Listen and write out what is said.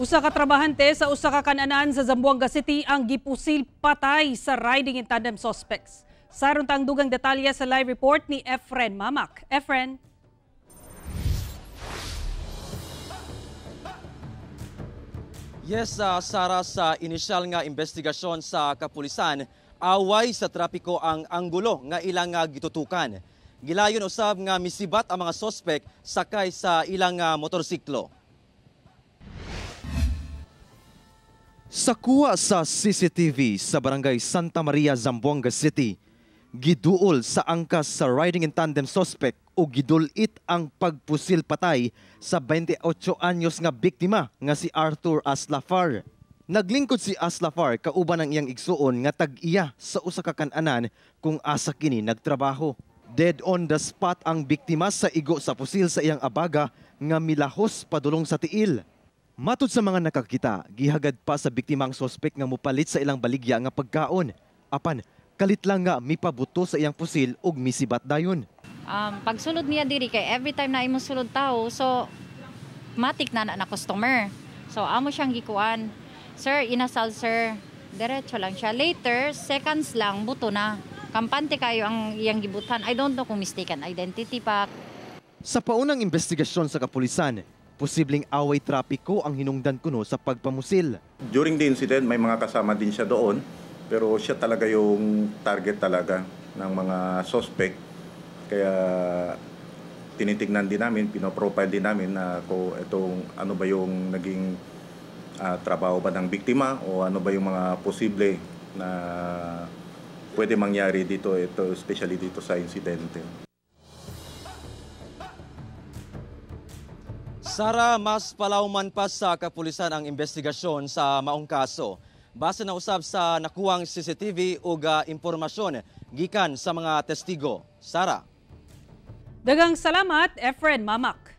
Usa ka trabahante sa usa ka kananan sa Zamboanga City ang gipusil patay sa riding in tandem suspects. Saron tang dugang detalye sa live report ni Efren Mamak. Efren. Yes, uh, Sara, sa inisyal nga investigasyon sa kapulisan, away sa trapiko ang anggulo nga ilang uh, gitutukan. Gilayon usab nga misibat ang mga sospek sakay sa ilang uh, motorsiklo. Sa kuha sa CCTV sa barangay Santa Maria, Zamboanga City, giduol sa angkas sa riding in tandem suspect o gidulit ang pagpusil patay sa 28 anyos nga biktima nga si Arthur Aslafar. Naglingkod si Aslafar kauban ang iyang igsuon nga tag-iya sa usa ka kananan kung asa kini nagtrabaho. Dead on the spot ang biktima sa igo sa pusil sa iyang abaga nga milahos padulong sa tiil. Matod sa mga nakakita, gihagad pa sa biktima ang sospek nga mupalit sa ilang baligya nga pagkaon. Apan, kalit lang nga mipabuto sa iyang pusil ug misibat dayon. Um, pagsulod niya diri kay every time na imong sulod tao, so matik na na, na customer. So amo siyang gikuan. Sir, inasal sir. Diretso lang siya. Later, seconds lang, buto na. Kampante kayo ang iyang gibutan. I don't know kung mistaken identity pa. Sa paunang investigasyon sa kapulisan, posibleng away trapiko ang hinungdan kuno sa pagpamusil. During the incident, may mga kasama din siya doon, pero siya talaga yung target talaga ng mga suspect. Kaya tinitignan din namin, pinoprofile din namin na kung itong ano ba yung naging ah, trabaho ba ng biktima o ano ba yung mga posible na pwede mangyari dito, ito, especially dito sa insidente. Sara, mas palauman pa sa kapulisan ang investigasyon sa maong kaso. Base na usab sa nakuwang CCTV ah, impormasyon gikan sa mga testigo. Sara. Dagang salamat, Efren Mamak.